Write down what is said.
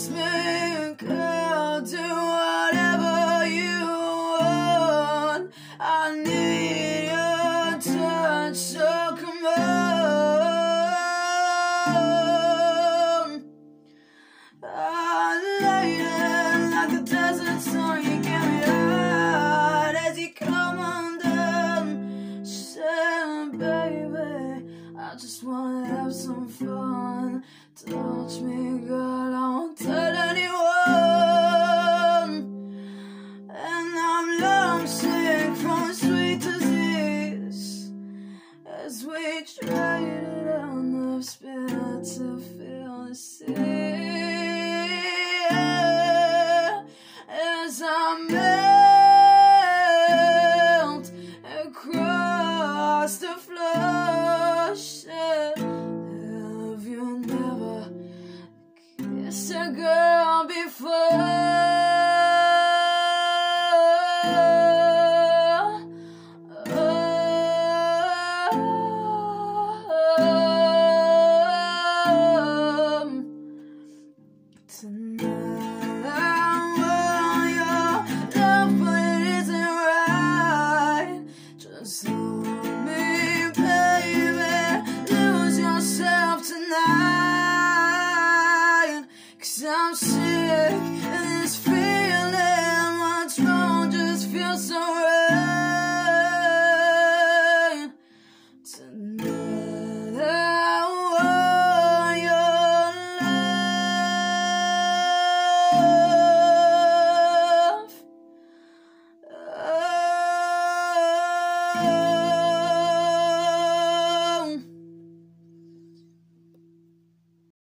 Christmas. have some fun. Touch me, girl, I won't tell anyone. soon.